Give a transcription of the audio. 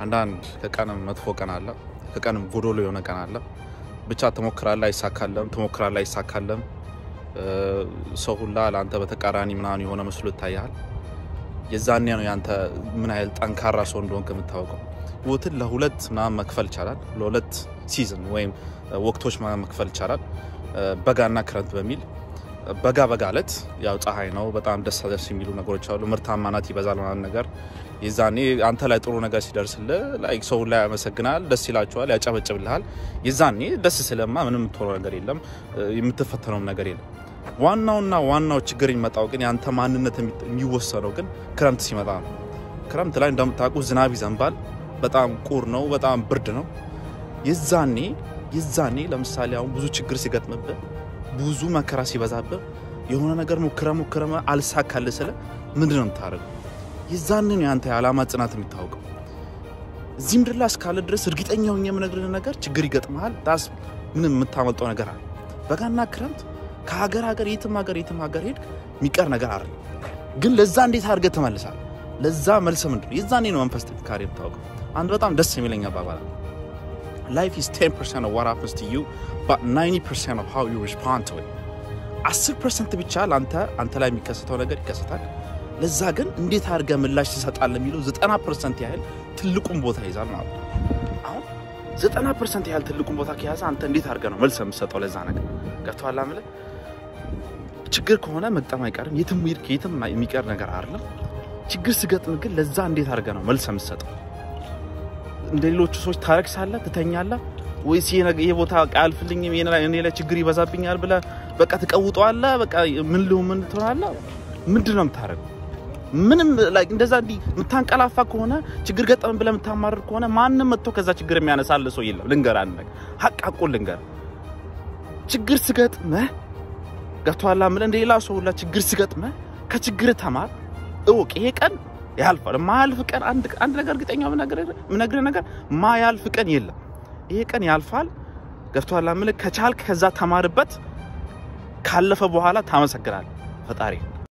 አንዳንድ ከቀንም መጥፎ ቀን አለ፣ ከቀንም ጎዶሎ የሆነ ቀን አለ። ብቻ ትሞክራለህ፣ አይሳካለም፣ ትሞክራለህ፣ አይሳካለም። ሰው ሁላ ለአንተ በተቃራኒ ምናምን የሆነ መስሎ ይታያል። የዛኔ ነው ያንተ ምን ያህል ጠንካራ ሰው እንደሆንክ የምታወቀው። ህይወትን ለሁለት ምናምን መክፈል ይቻላል። ለሁለት ሲዝን ወይም ወቅቶች መክፈል ይቻላል። በጋና ክረምት በሚል በጋ በጋ እለት ያው ፀሐይ ነው። በጣም ደስ ደስ የሚሉ ነገሮች አሉ። ምርታማነት ይበዛል ምናምን ነገር የዛኔ አንተ ላይ ጥሩ ነገር ሲደርስልህ ላይ ሰው ላይ ያመሰግናል፣ ደስ ይላቸዋል፣ ያጨበጭብልሃል። የዛኔ ደስ ስለማ ምንም የምትሆነው ነገር የለም፣ የምትፈተነውም ነገር የለም። ዋናውና ዋናው ችግር የሚመጣው ግን የአንተ ማንነት የሚወሰነው ግን ክረምት ሲመጣ ነው። ክረምት ላይ እንደምታውቁ ዝናብ ይዘንባል። በጣም ቁር ነው፣ በጣም ብርድ ነው። የዛኔ የዛኔ ለምሳሌ አሁን ብዙ ችግር ሲገጥምብህ ብዙ መከራ ሲበዛብህ የሆነ ነገር ሞክረህ ሞክረህ አልሳካልህ ሲል ምንድን ነው የምታደርገው? የዛን ነው የአንተ የዓላማ ጽናት የሚታወቀው። እዚህ ምድር ላይ እስካለ ድረስ እርግጠኛ ሆኜ የምነግርህ ነገር ችግር ይገጥመሃል። ዳስ ምንም የምታመልጠው ነገር አለ። በጋና ክረምት ከሀገር ሀገር የትም ሀገር የትም ሀገር ሄድ የሚቀር ነገር አለ። ግን ለዛ እንዴት አድርገህ ትመልሳለህ? ለዛ መልስ ምንድን ነው? የዛኔ ነው መንፈስ ጥንካሬ የሚታወቀው። አንድ በጣም ደስ የሚለኝ አባባል life is 10 percent of what happens to you but 90 percent of how you respond to it። 10 percent ብቻ ለአንተ አንተ ላይ የሚከሰተው ነገር ይከሰታል። ለዛ ግን እንዴት አድርገህ ምላሽ ትሰጣለህ የሚለው 90 percent ያህል ትልቁን ቦታ ይዛል ማለት ነው። አሁን 90 percent ያህል ትልቁን ቦታ ከያዘ አንተ እንዴት አድርገህ ነው መልስ የምትሰጠው ለዛ ነገር? ገብቶሃል የምልህ ችግር ከሆነ መግጠም አይቀርም። የትም ሄድክ የትም የሚቀር ነገር አይደለም። ችግር ስገጥም ግን ለዛ እንዴት አድርገህ ነው መልስ የምትሰጠው? እንደ ሌሎቹ ሰዎች ታረክሳለህ፣ ትተኛለህ ወይስ ይሄ ቦታ አያልፍልኝም እኔ ላይ ችግር ይበዛብኛል ብለህ በቃ ትቀውጠዋለህ? በቃ ምን ልሁ ምን ትሆናለህ? ምንድን ነው የምታደርገው? ምንም እንደዛ እንዲህ የምታንቀላፋ ከሆነ ችግር ገጠምን ብለህ የምታማርር ከሆነ ማንም መጥቶ ከዛ ችግር የሚያነሳልህ ሰው የለም። ልንገርህ አንድ ነገር ሀቅ ሀቁን ልንገርህ፣ ችግር ስገጥመህ ገብቶሃል ምን እንደ ሌላ ሰው ሁላ ችግር ስገጥመህ ከችግር ተማር፣ እወቅ ይሄ ቀን ያልፋል። ማያልፍ ቀን አንድ ነገር እርግጠኛ የምነግርህ ነገር ማያልፍ ቀን የለም። ይሄ ቀን ያልፋል። ገብቶሃል ምን ከቻልክ ከዛ ተማርበት። ካለፈ በኋላ ታመሰግናለህ ፈጣሪ